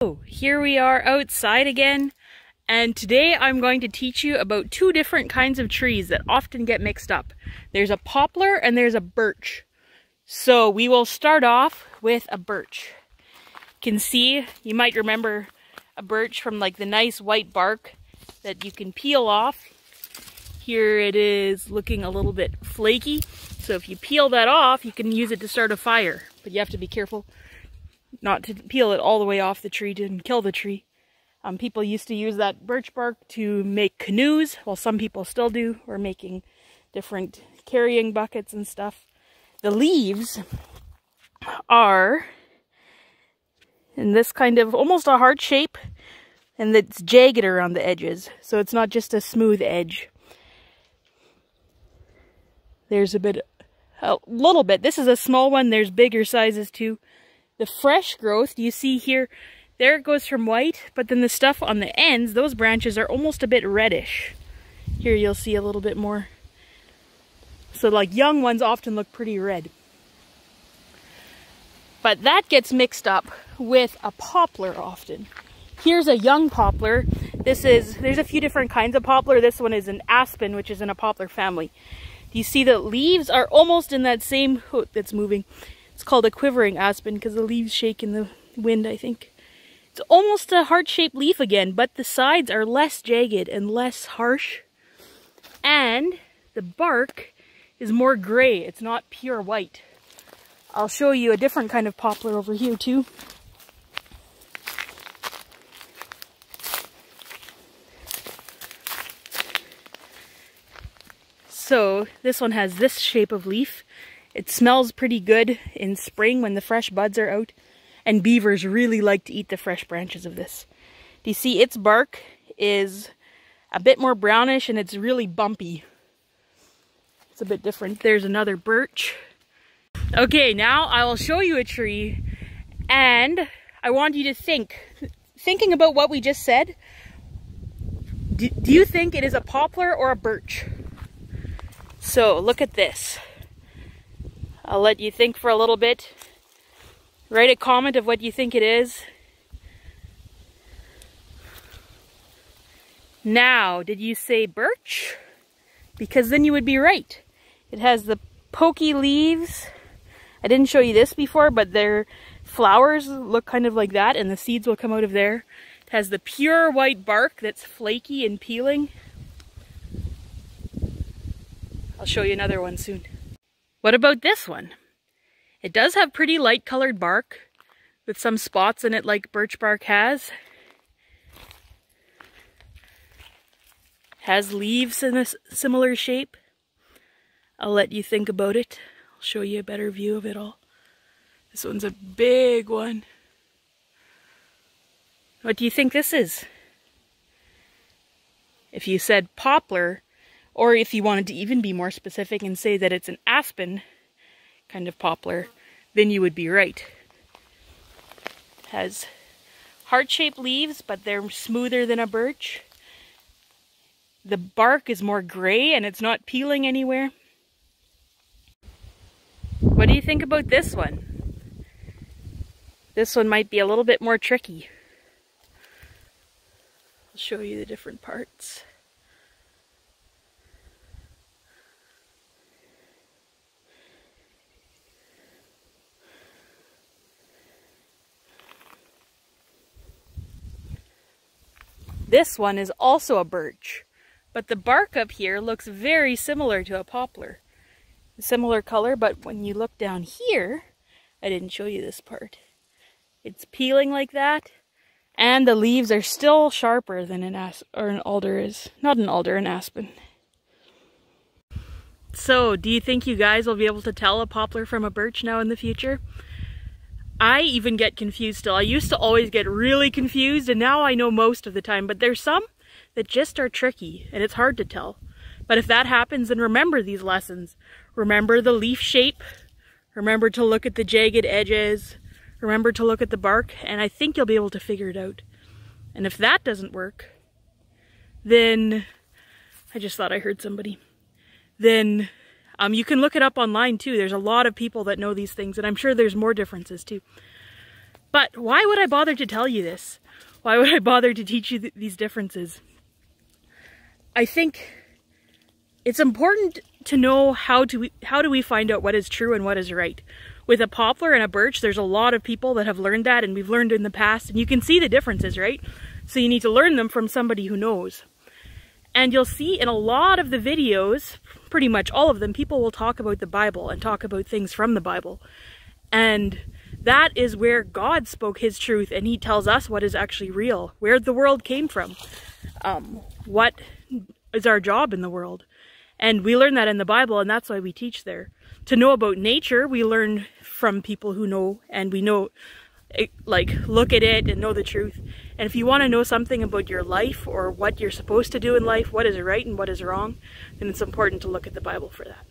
So here we are outside again and today I'm going to teach you about two different kinds of trees that often get mixed up. There's a poplar and there's a birch. So we will start off with a birch. You can see, you might remember a birch from like the nice white bark that you can peel off. Here it is looking a little bit flaky. So if you peel that off, you can use it to start a fire. But you have to be careful not to peel it all the way off the tree to kill the tree. Um, people used to use that birch bark to make canoes, well some people still do, or making different carrying buckets and stuff. The leaves are in this kind of almost a heart shape and it's jagged around the edges, so it's not just a smooth edge. There's a bit, a little bit. This is a small one. There's bigger sizes too. The fresh growth, you see here, there it goes from white, but then the stuff on the ends, those branches are almost a bit reddish. Here you'll see a little bit more. So like young ones often look pretty red. But that gets mixed up with a poplar often. Here's a young poplar. This is, there's a few different kinds of poplar. This one is an aspen, which is in a poplar family. You see the leaves are almost in that same, oh, that's moving. It's called a quivering aspen because the leaves shake in the wind, I think. It's almost a heart-shaped leaf again, but the sides are less jagged and less harsh. And the bark is more gray. It's not pure white. I'll show you a different kind of poplar over here too. So this one has this shape of leaf it smells pretty good in spring when the fresh buds are out. And beavers really like to eat the fresh branches of this. Do you see its bark is a bit more brownish and it's really bumpy. It's a bit different. There's another birch. Okay, now I will show you a tree and I want you to think, thinking about what we just said, do, do you think it is a poplar or a birch? So look at this. I'll let you think for a little bit. Write a comment of what you think it is. Now, did you say birch? Because then you would be right. It has the pokey leaves. I didn't show you this before, but their flowers look kind of like that, and the seeds will come out of there. It has the pure white bark that's flaky and peeling. I'll show you another one soon. What about this one? It does have pretty light colored bark with some spots in it like birch bark has. Has leaves in a similar shape. I'll let you think about it. I'll show you a better view of it all. This one's a big one. What do you think this is? If you said poplar, or if you wanted to even be more specific and say that it's an aspen kind of poplar, then you would be right. It has heart-shaped leaves, but they're smoother than a birch. The bark is more gray and it's not peeling anywhere. What do you think about this one? This one might be a little bit more tricky. I'll show you the different parts. This one is also a birch, but the bark up here looks very similar to a poplar. Similar color, but when you look down here, I didn't show you this part. It's peeling like that, and the leaves are still sharper than an as or an alder is. Not an alder, an aspen. So, do you think you guys will be able to tell a poplar from a birch now in the future? I even get confused still. I used to always get really confused and now I know most of the time, but there's some that just are tricky and it's hard to tell. But if that happens, then remember these lessons. Remember the leaf shape. Remember to look at the jagged edges. Remember to look at the bark and I think you'll be able to figure it out. And if that doesn't work, then I just thought I heard somebody. Then um, you can look it up online too. There's a lot of people that know these things, and I'm sure there's more differences too. But why would I bother to tell you this? Why would I bother to teach you th these differences? I think it's important to know how do we how do we find out what is true and what is right. With a poplar and a birch, there's a lot of people that have learned that and we've learned in the past and you can see the differences, right? So you need to learn them from somebody who knows. And you'll see in a lot of the videos, pretty much all of them, people will talk about the Bible and talk about things from the Bible. And that is where God spoke his truth and he tells us what is actually real, where the world came from, um, what is our job in the world. And we learn that in the Bible and that's why we teach there. To know about nature, we learn from people who know and we know Eh, like look at it and know the truth. And if you want to know something about your life or what you're supposed to do in life, what is right and what is wrong, then it's important to look at the Bible for that.